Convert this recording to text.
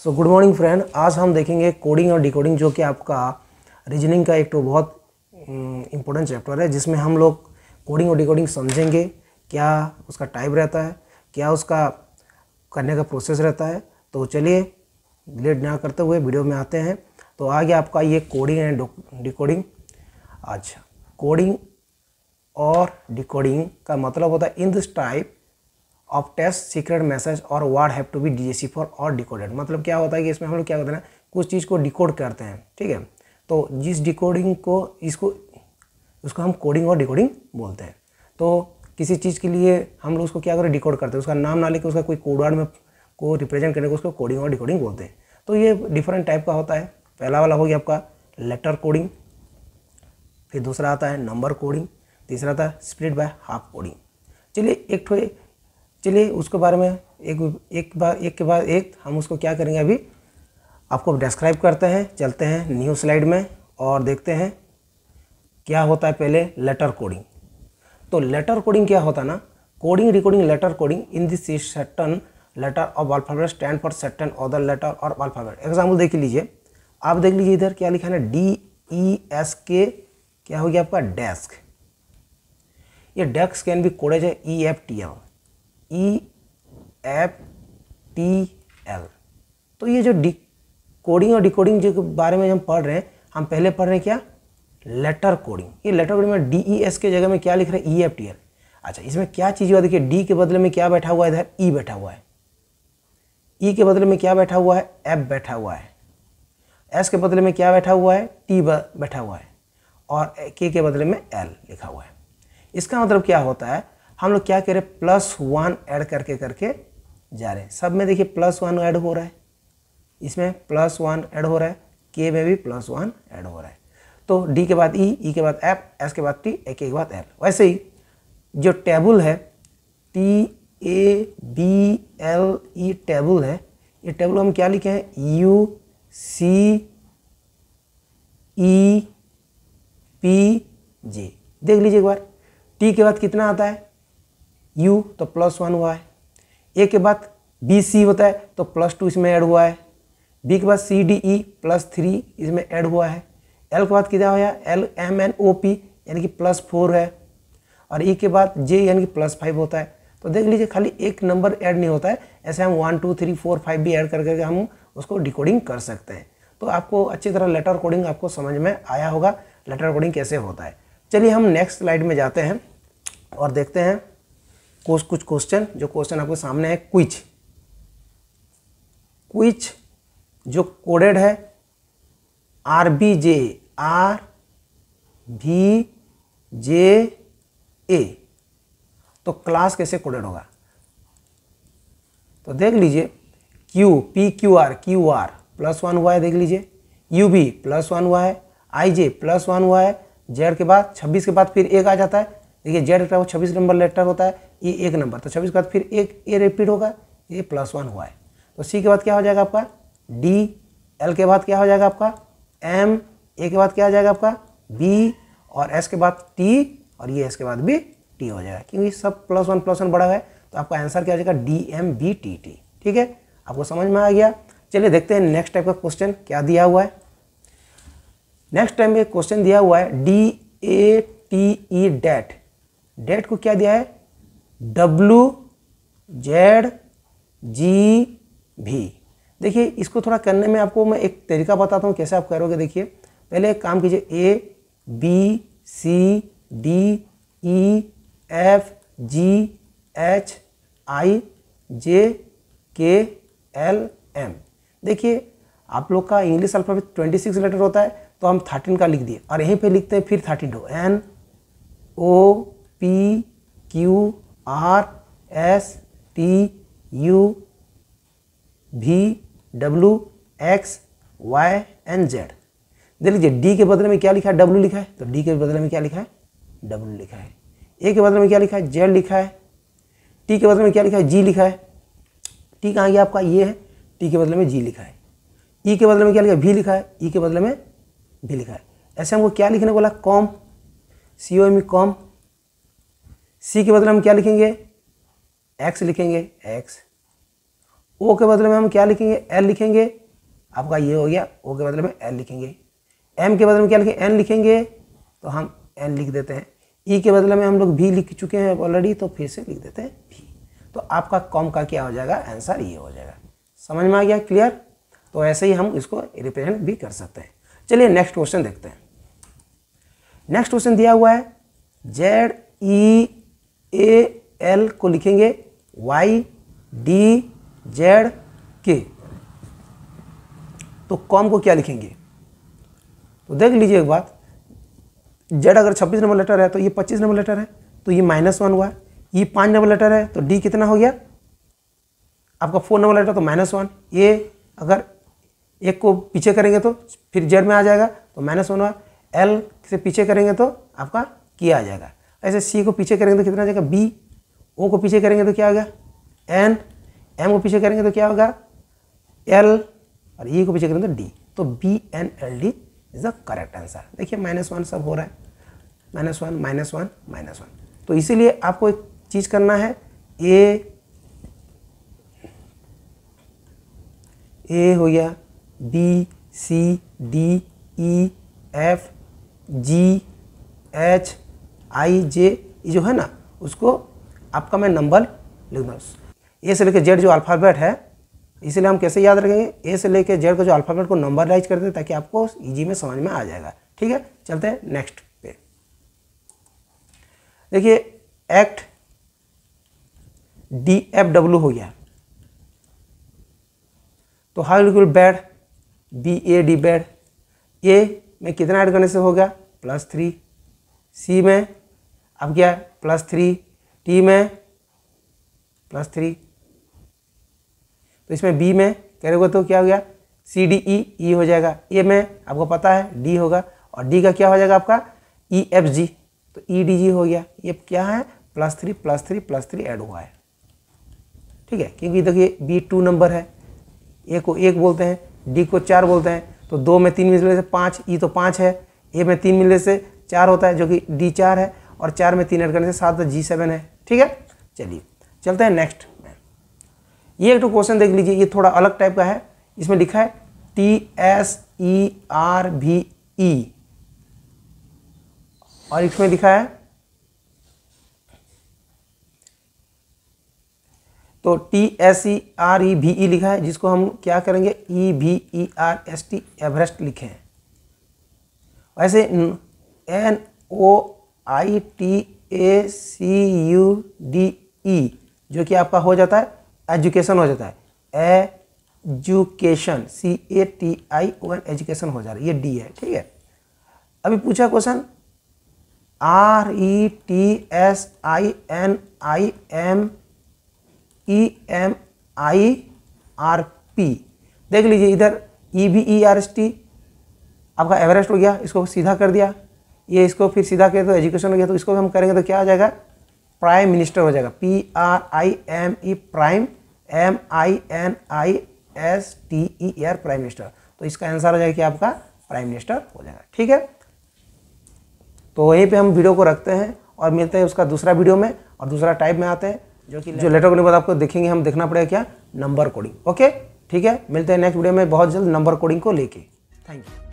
So good morning friend आज हम देखेंगे कोडिंग और डिकोडिंग जो कि आपका रीजनिंग का एक तो बहुत इम्पोर्टेंट चैप्टर है, जिसमें हम लोग कोडिंग और डिकोडिंग समझेंगे, क्या उसका टाइप रहता है, क्या उसका करने का प्रोसेस रहता है। तो चलिए लेट ना करते हुए वीडियो में आते हैं। तो आ गया आपका ये कोडिंग एंड डिकोडिंग अच्छा कोडिंग और डिकोडिंग का मतलब होता है in this type of test secret message और words have to be D for और डिकोडेड मतलब क्या होता है कि इसमें हम लोग क्या करते हैं कुछ चीज़ को डिकोड करते हैं, ठीक है? तो जिस डिकोडिंग को, इसको, उसको हम कोडिंग और डिकोडिंग बोलते हैं। तो किसी चीज़ के लिए हम लोग उसको क्या करें डिकोड करते हैं। उसका नाम ना लेकर उसका कोई कोड कोडवर्ड में को रिप्रेजेंट करने को उसको कोडिंग और डिकोडिंग बोलते हैं। तो ये डिफरेंट टाइप का होता है। पहला वाला हो गया आपका लेटर कोडिंग फिर दूसरा आता है नंबर कोडिंग तीसरा आता है स्प्लिट बाय हाफ़ कोडिंग चलिए एक ठो चलिए उसके बारे में एक एक बार एक के बाद एक हम उसको क्या करेंगे अभी? आपको डिस्क्राइब करते हैं, चलते हैं न्यू स्लाइड में और देखते हैं क्या होता है पहले लेटर कोडिंग तो लेटर कोडिंग क्या होता ना? Coding recording letter coding in this certain letter of alphabet stand for certain other letter और अल्फ़ाबेट एग्ज़ाम्पल देख लीजिए। आप देख लीजिए इधर क्या लिखा है ना? डी ई एस के क्या हो गया आपका? डेस्क ये डेस्क कैन बी कोडेज है E F T L E F T L तो ये जो डी कोडिंग और डिकोडिंग जो बारे में हम पढ़ रहे हैं, हम पहले पढ़ रहे हैं क्या? लेटर कोडिंग ये लेटर कोडिंग में डी ई एस के जगह में क्या लिख रहे हैं? ई एफ़ टी एल अच्छा इसमें क्या चीज़ हुआ? देखिए डी के बदले में क्या बैठा हुआ है? इधर ई e बैठा हुआ है। ई e के बदले में क्या बैठा हुआ है? एफ़ बैठा हुआ है। एस के बदले में क्या बैठा हुआ है? टी बैठा हुआ है। और के के बदले में एल लिखा हुआ है। इसका मतलब क्या होता है? हम लोग क्या करें प्लस वन ऐड करके करके जा रहे हैं। सब में देखिए प्लस वन ऐड हो रहा है। इसमें प्लस वन ऐड हो रहा है। के में भी प्लस वन ऐड हो रहा है। तो डी के बाद ई e, ई के बाद एफ़ एस के बाद टी ए के बाद एल वैसे ही जो टेबल है T A B L E table है ये टेबल हम क्या लिखे हैं? यू सी ई पी जे देख लीजिए एक बार। टी के बाद कितना आता है? यू तो प्लस वन हुआ है। ए के बाद बी सी होता है तो प्लस टू इसमें ऐड हुआ है। बी के बाद C D E plus three इसमें ऐड हुआ है। एल के बाद कितना हुआ L M N O P यानी कि प्लस फोर है। और ई e के बाद जे यानी कि प्लस फाइव होता है। तो देख लीजिए, खाली एक नंबर ऐड नहीं होता है। ऐसे हम one two three four five भी ऐड कर करके हम उसको डिकोडिंग कर सकते हैं। तो आपको अच्छी तरह लेटर कोडिंग आपको समझ में आया होगा लेटर कोडिंग कैसे होता है। चलिए हम नेक्स्ट स्लाइड में जाते हैं और देखते हैं कुछ कुछ क्वेश्चन, जो क्वेश्चन आपके सामने है क्विच क्विच जो कोडेड है, R B J, R B J ए। तो क्लास कैसे कोडेड होगा? तो देख लीजिए, Q, P Q R Q R, plus one हुआ है, देख लीजिए। यू बी, प्लस वन हुआ है, आई जे, प्लस वन हुआ है, जेड के बाद, छब्बीस के बाद फिर एक आ जाता है। देखिए, जेड का वो छब्बीस नंबर लेटर होता है ये एक नंबर। तो छब्बीस के बाद फिर एक ए रिपीट होगा, ये प्लस वन हुआ है। तो सी के बाद क्या हो जाएगा आपका? डी एल के बाद क्या हो जाएगा आपका? एम ए के बाद क्या हो जाएगा आपका? बी और एस के बाद टी और ये एस के बाद भी टी हो जाएगा। क्योंकि सब प्लस वन प्लस वन बड़ा है तो आपका आंसर क्या हो जाएगा? D M B T T ठीक है? आपको समझ में आ गया? चलिए देखते हैं नेक्स्ट टाइप का क्वेश्चन क्या दिया हुआ है। नेक्स्ट टाइम में क्वेश्चन दिया हुआ है D A T E date date को क्या दिया है? डब्लू जेड जी भी देखिए, इसको थोड़ा करने में आपको मैं एक तरीका बताता हूँ कैसे आप करोगे। देखिए, पहले एक काम कीजिए। A B C D E F G H I J K L M देखिए, आप लोग का English alphabet twenty six letter होता है तो हम थर्टीन का लिख दिए। और यहीं पे लिखते हैं, फिर thirteen to N O P Q R S T U V W X Y and Z. देख लीजिए, डी के बदले में क्या लिखा है? डब्लू लिखा है। तो डी के बदले में क्या लिखा है? डब्लू लिखा है। ए के बदले में क्या लिखा है? जेड लिखा है। टी के बदले में क्या लिखा है? जी लिखा है। टी कहाँ गया आपका? ये है। टी के बदले में जी लिखा है। ई के बदले में क्या लिखा है? भी लिखा है। ई के बदले में भी लिखा है। ऐसे हमको क्या लिखने बोला? Com. C O M com. C के बदले हम क्या लिखेंगे? एक्स लिखेंगे एक्स ओ के बदले में हम क्या लिखेंगे? एल लिखेंगे. आपका ये हो गया ओ के बदले में एल लिखेंगे. एम के बदले में क्या लिखेंगे एन लिखेंगे. तो हम एन लिख देते हैं. ई e के बदले में हम लोग भी लिख चुके हैं ऑलरेडी तो फिर से लिख देते हैं भी तो आपका कॉम का क्या हो जाएगा? आंसर ये हो जाएगा. समझ में आ गया? क्लियर तो ऐसे ही हम इसको रिप्रेजेंट भी कर सकते हैं. चलिए नेक्स्ट क्वेश्चन देखते हैं. नेक्स्ट क्वेश्चन दिया हुआ है. जेड ई ए एल को लिखेंगे वाई डी जेड के तो कॉम को क्या लिखेंगे? तो देख लीजिए एक बात। जेड अगर 26 नंबर लेटर है तो ये 25 नंबर लेटर है तो ये माइनस वन हुआ। ये पाँच नंबर लेटर है तो डी कितना हो गया? आपका फोर नंबर लेटर तो माइनस वन। ए अगर एक को पीछे करेंगे तो फिर जेड में आ जाएगा तो माइनस वन हुआ। एल से पीछे करेंगे तो आपका किया आ जाएगा। ऐसे सी को पीछे करेंगे तो कितना जाएगा? बी ओ को पीछे करेंगे तो क्या होगा? एन एम को पीछे करेंगे तो क्या होगा? एल और ई e को पीछे करेंगे तो डी तो B N L D is the correct answer देखिए माइनस वन सब हो रहा है। Minus one minus one minus one तो इसीलिए आपको एक चीज़ करना है। ए ए हो गया B C D E F G H I J जो है ना, उसको आपका मैं नंबर लिख दूँ। ए से लेकर जेड जो अल्फ़ाबेट है, इसलिए हम कैसे याद रखेंगे? ए से लेकर जेड का जो अल्फ़ाबेट को नंबर नंबराइज कर दें ताकि आपको ईजी में समझ में आ जाएगा। ठीक है? चलते हैं नेक्स्ट पे। देखिए एक्ट डी एफ़ डब्ल्यू हो गया। तो how equal bad B A D bad A में कितना ऐड करने से होगा प्लस थ्री सी में अब क्या है? प्लस थ्री टी में? प्लस थ्री तो इसमें बी में करेगा तो क्या हो गया? सी डी ई ई हो जाएगा। ए में आपको पता है डी होगा। और डी का क्या हो जाएगा आपका? ई एफ़ जी तो ई डी जी हो गया। ये क्या है? Plus three plus three plus three add हुआ है। ठीक है? क्योंकि देखिए बी टू नंबर है। ए को एक बोलते हैं डी को चार बोलते हैं। तो दो में तीन मिलने से पाँच ई तो पाँच है। ए में तीन मिलने से चार होता है, जो कि डी चार है। और चार में तीन ऐड करने से सात तो जी सेवन है। ठीक है? चलिए, चलते हैं नेक्स्ट ये एक तो क्वेश्चन देख लीजिए, ये थोड़ा अलग टाइप का है। इसमें लिखा है टी एस ई आर भी ई और इसमें लिखा है तो T S E R E V E लिखा है, जिसको हम क्या करेंगे? E V E R S T Everest लिखे। हैं वैसे N O I T A C U D E जो कि आपका हो जाता है एजुकेशन हो जाता है। Education C A T I O N education हो जा रहा है। ये डी है, ठीक है? अभी पूछा question R E T S I N I M E M I R P देख लीजिए इधर E V E R S T आपका एवरेस्ट हो गया, इसको सीधा कर दिया। ये इसको फिर सीधा किया तो एजुकेशन हो गया तो इसको हम करेंगे तो क्या हो जाएगा? प्राइम मिनिस्टर हो जाएगा। P R I M E prime M I N I S T E R prime minister तो इसका आंसर हो जाएगा कि आपका प्राइम मिनिस्टर हो जाएगा। ठीक है? तो वहीं पे हम वीडियो को रखते हैं और मिलते हैं उसका दूसरा वीडियो में और दूसरा टाइप में आते हैं, जो कि जो लेटर को बाद आपको देखेंगे, हम देखना पड़ेगा क्या? नंबर कोडिंग ओके ठीक है? मिलते हैं नेक्स्ट वीडियो में। बहुत जल्द नंबर कोडिंग को लेके। Thank you